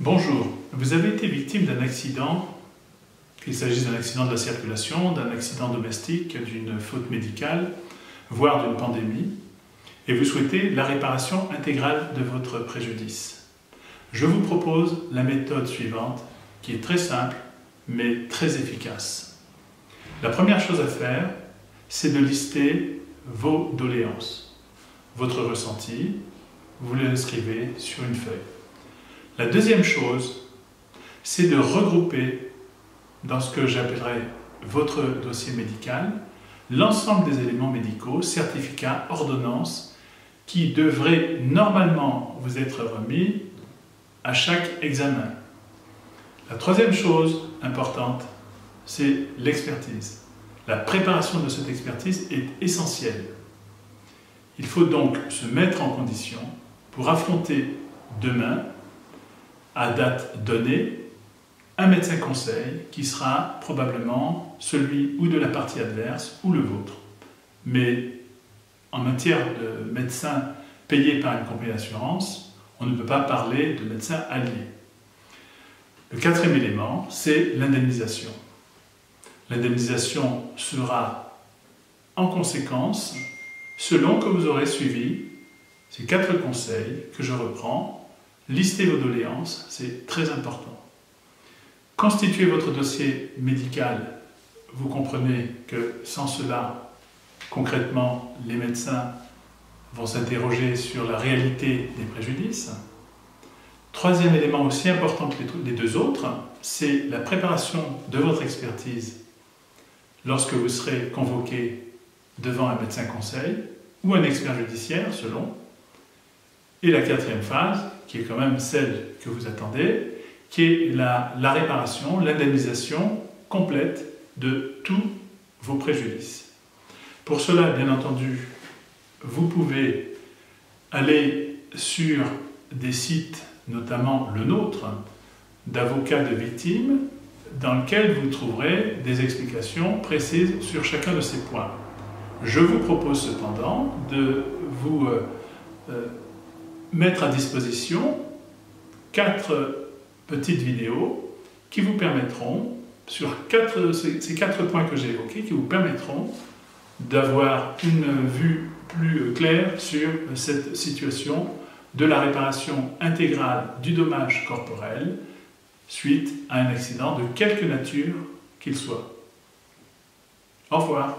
Bonjour, vous avez été victime d'un accident, qu'il s'agisse d'un accident de la circulation, d'un accident domestique, d'une faute médicale, voire d'une pandémie, et vous souhaitez la réparation intégrale de votre préjudice. Je vous propose la méthode suivante, qui est très simple, mais très efficace. La première chose à faire, c'est de lister vos doléances, votre ressenti, vous l'inscrivez sur une feuille. La deuxième chose, c'est de regrouper dans ce que j'appellerais votre dossier médical l'ensemble des éléments médicaux, certificats, ordonnances, qui devraient normalement vous être remis à chaque examen. La troisième chose importante, c'est l'expertise. La préparation de cette expertise est essentielle. Il faut donc se mettre en condition pour affronter demain à date donnée un médecin conseil qui sera probablement celui ou de la partie adverse ou le vôtre. Mais en matière de médecin payé par une compagnie d'assurance, on ne peut pas parler de médecin allié. Le quatrième élément, c'est l'indemnisation. L'indemnisation sera en conséquence selon que vous aurez suivi ces quatre conseils que je reprends Listez vos doléances, c'est très important. Constituez votre dossier médical. Vous comprenez que sans cela, concrètement, les médecins vont s'interroger sur la réalité des préjudices. Troisième élément aussi important que les deux autres, c'est la préparation de votre expertise lorsque vous serez convoqué devant un médecin conseil ou un expert judiciaire, selon. Et la quatrième phase, qui est quand même celle que vous attendez, qui est la, réparation, l'indemnisation complète de tous vos préjudices. Pour cela, bien entendu, vous pouvez aller sur des sites, notamment le nôtre, d'avocats de victimes, dans lequel vous trouverez des explications précises sur chacun de ces points. Je vous propose cependant de vous euh, euh, mettre à disposition quatre petites vidéos qui vous permettront, sur quatre, ces quatre points que j'ai évoqués, qui vous permettront d'avoir une vue plus claire sur cette situation de la réparation intégrale du dommage corporel suite à un accident de quelque nature qu'il soit. Au revoir.